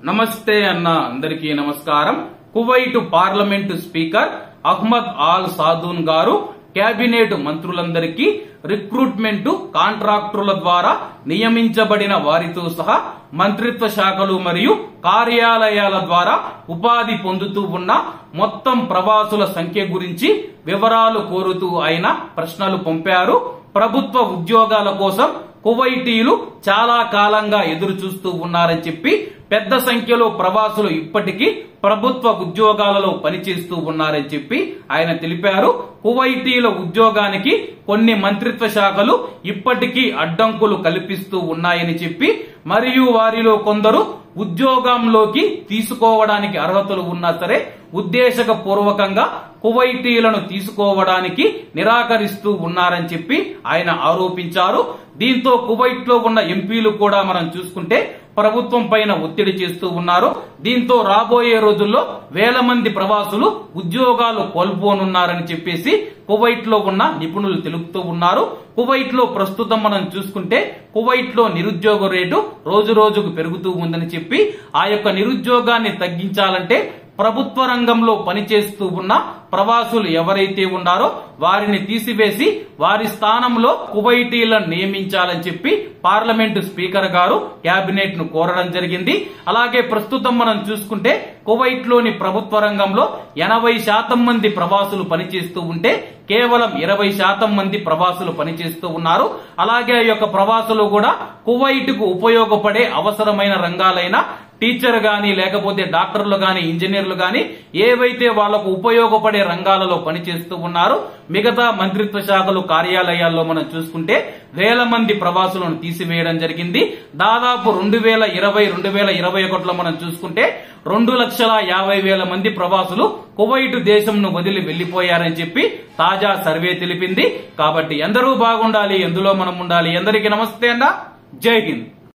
నమస్తే అన్న అందరికీ నమస్కారం. Kuwait parliament speaker Ahmed Al Saadoun గారు కేబినెట్ మంత్రులందరికీ రిక్రూట్మెంట్ కాంట్రాక్టుల ద్వారా నియమించబడిన వారితో సహా మంత్రిత్వ శాఖలు మరియు కార్యాలయాల ద్వారా ఉపాధి పొందుతూ ఉన్న మొత్తం ప్రవాసుల సంఖ్య గురించి వివరాలు కోరుతూ ఆయన ప్రశ్నలు పంపారు. ప్రభుత్వ ఉద్యోగాల కోసం కువైటీలు చాలా కాలంగా ఎదురు చూస్తూ ఉన్నారని చెప్పి పెద్ద సంఖ్యలో ప్రవాసులు ఇప్పటికీ ప్రభుత్వ ఉద్యోగాలలో పనిచేస్తూ ఉన్నారని చెప్పి ఆయన తెలిపారు. కువైటీల ఉద్యోగానికి కొన్ని మంత్రిత్వ శాఖలు ఇప్పటికీ అడ్డంకులు కల్పిస్తూ ఉన్నాయని చెప్పి మరియు వారిలో కొందరు ఉద్యోగంలోకి తీసుకోవడానికి అర్హతలు ఉన్నా సరే ఉద్దేశక పూర్వకంగా కువైటీలను తీసుకోవడానికి నిరాకరిస్తూ ఉన్నారని చెప్పి ఆయన ఆరోపించారు. దీంతో కువైట్లో ఉన్న ఎంపీలు కూడా మనం చూసుకుంటే ప్రభుత్వం పైన ఒత్తిడి చేస్తూ ఉన్నారు. దీంతో రాబోయే రోజుల్లో వేల మంది ప్రవాసులు ఉద్యోగాలు కోల్పోనున్నారని చెప్పేసి కువైట్లో ఉన్న నిపుణులు తెలుపుతూ ఉన్నారు. కువైట్లో ప్రస్తుతం మనం చూసుకుంటే కువైట్లో నిరుద్యోగ రేటు రోజు రోజుకు పెరుగుతూ ఉందని చెప్పి ఆ యొక్క నిరుద్యోగాన్ని తగ్గించాలంటే ప్రభుత్వ రంగంలో పనిచేస్తూ ఉన్న ప్రవాసులు ఎవరైతే ఉన్నారో వారిని తీసివేసి వారి స్థానంలో కువైటీలను నియమించాలని చెప్పి పార్లమెంటు స్పీకర్ గారు కేబినెట్ను కోరడం జరిగింది. అలాగే ప్రస్తుతం మనం చూసుకుంటే కువైట్లోని ప్రభుత్వ రంగంలో ఎనభై శాతం మంది ప్రవాసులు పనిచేస్తూ ఉంటే కేవలం ఇరవై శాతం మంది ప్రవాసులు పనిచేస్తూ ఉన్నారు. అలాగే ఈ యొక్క ప్రవాసులు కూడా కువైట్కు ఉపయోగపడే అవసరమైన రంగాలైన టీచర్ గాని లేకపోతే డాక్టర్లు గాని ఇంజనీర్లు గాని ఏవైతే వాళ్ళకు ఉపయోగపడే రంగాలలో పనిచేస్తూ ఉన్నారు. మిగతా మంత్రిత్వ శాఖలు కార్యాలయాల్లో మనం చూసుకుంటే వేల మంది ప్రవాసులను తీసివేయడం జరిగింది. దాదాపు రెండు వేల ఇరవై రెండు వేల ఇరవై ఒకటిలో మనం చూసుకుంటే రెండు లక్షల యాభై వేల మంది ప్రవాసులు కువైట్ దేశంను వదిలి వెళ్ళిపోయారని చెప్పి తాజా సర్వే తెలిపింది. కాబట్టి ఎందరూ బాగుండాలి ఎందులో మనం ఉండాలి? ఎందరికీ నమస్తే అండ జై హింద్.